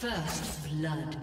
First blood.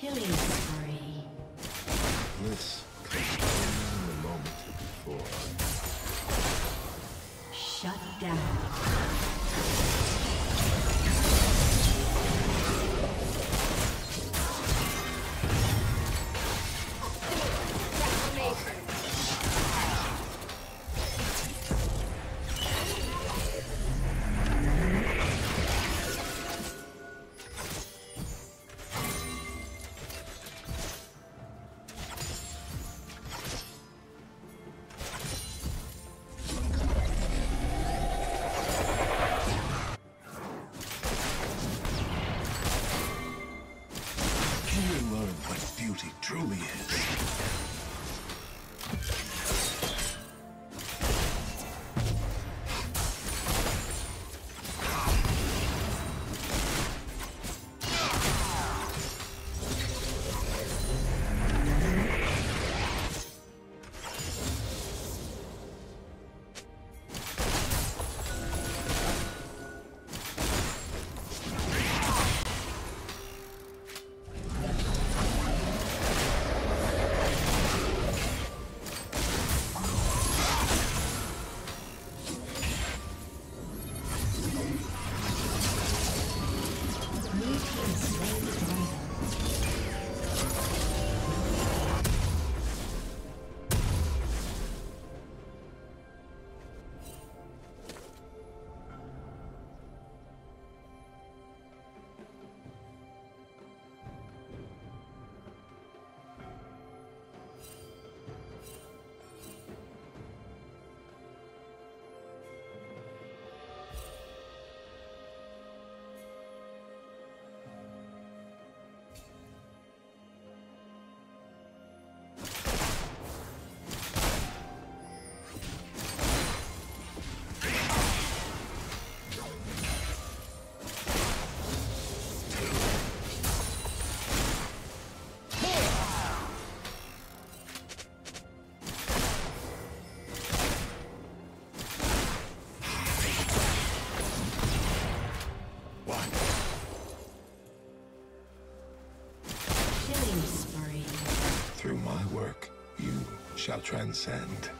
Killing spree. This could have the moment before. Shut down. shall transcend.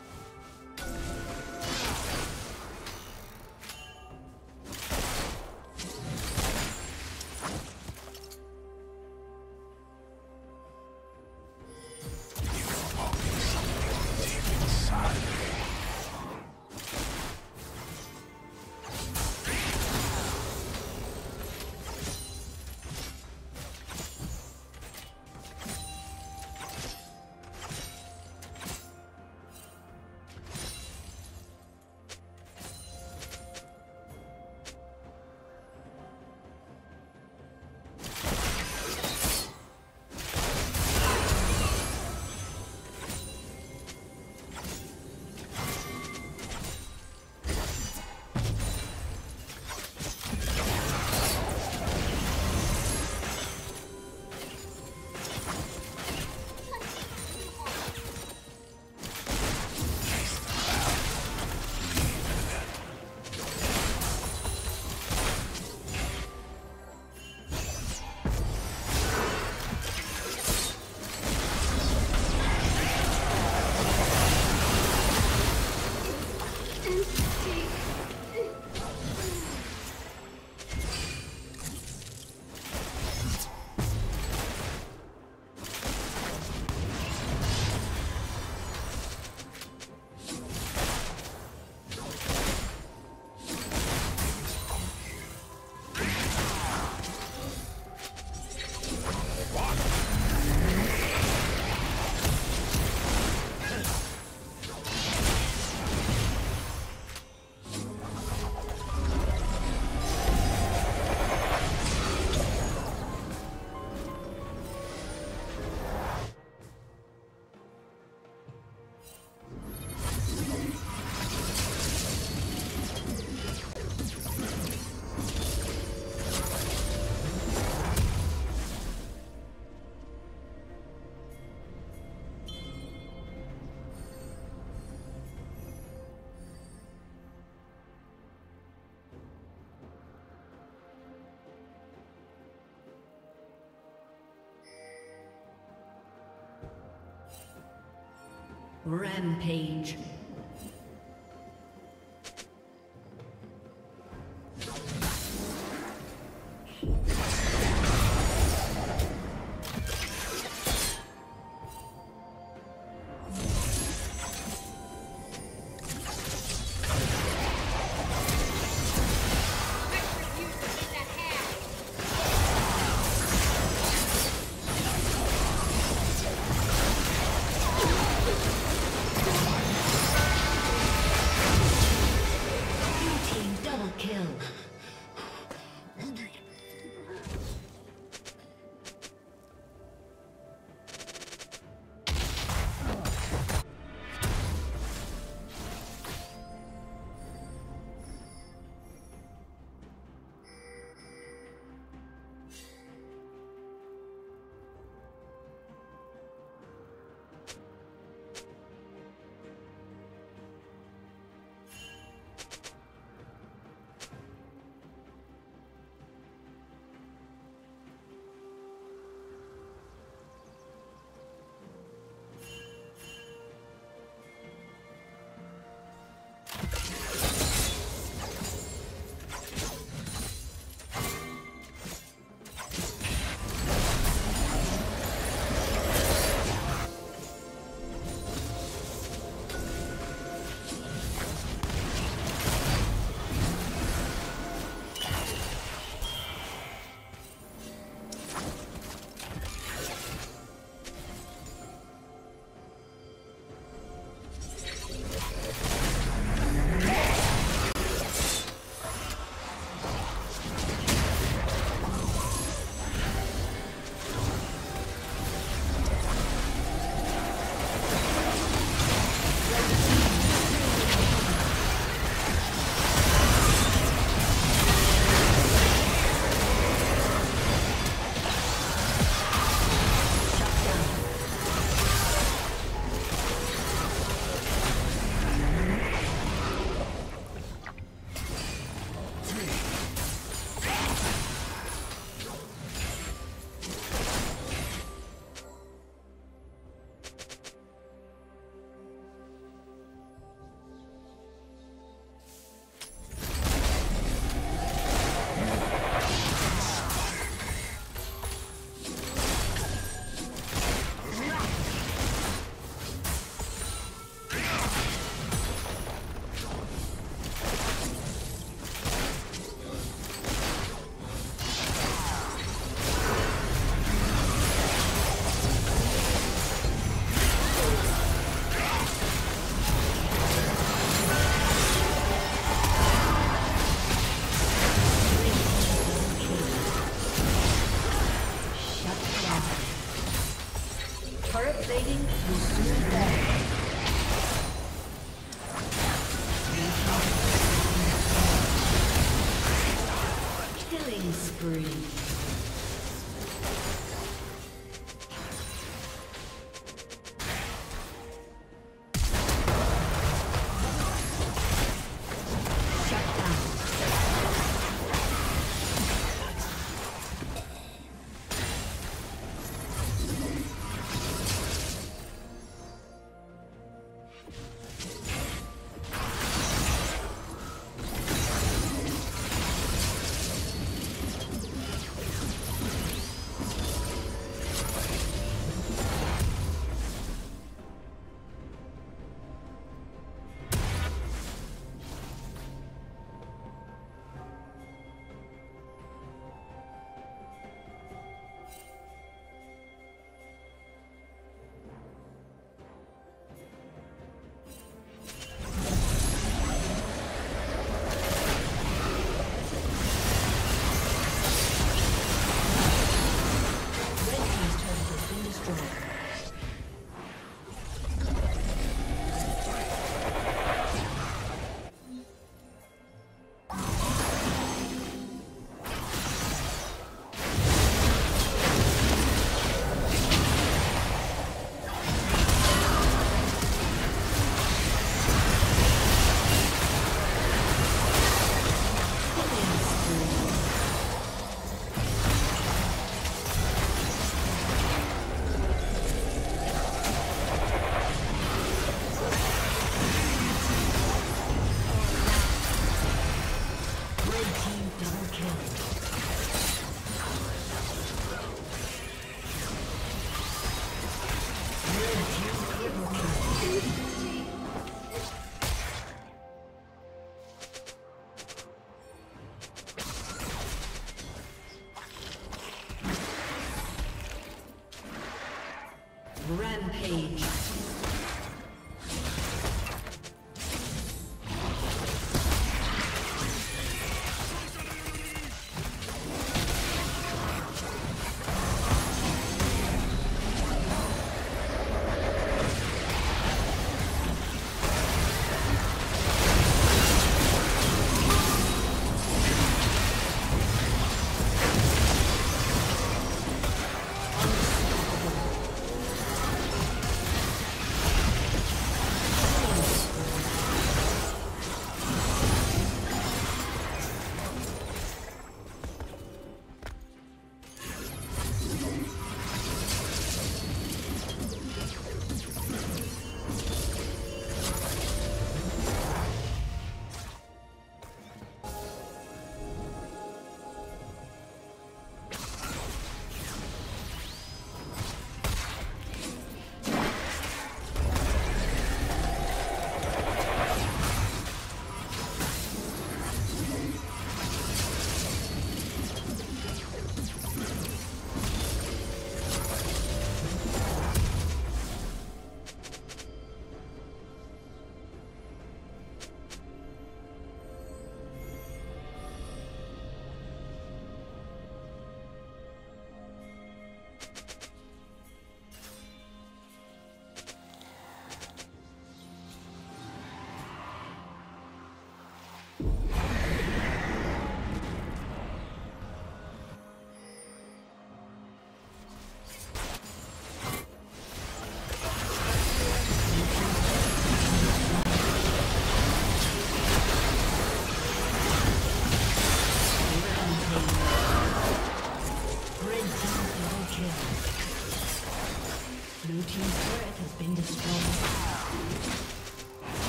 Rampage. breathe.